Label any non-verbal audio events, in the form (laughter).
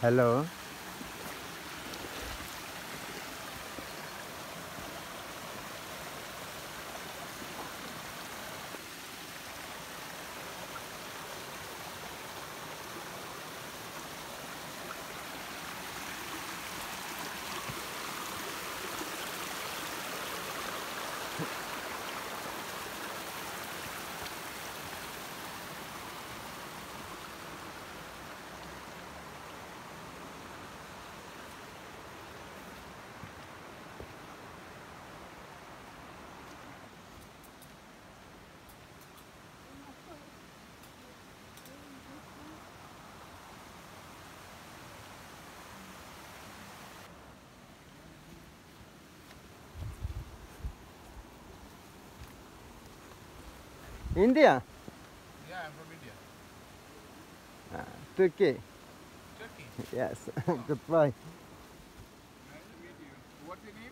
Hello. India? Yeah, I'm from India. Uh, Turkey. Turkey. Yes. (laughs) Goodbye. Nice to meet you. What's your name? Your name is?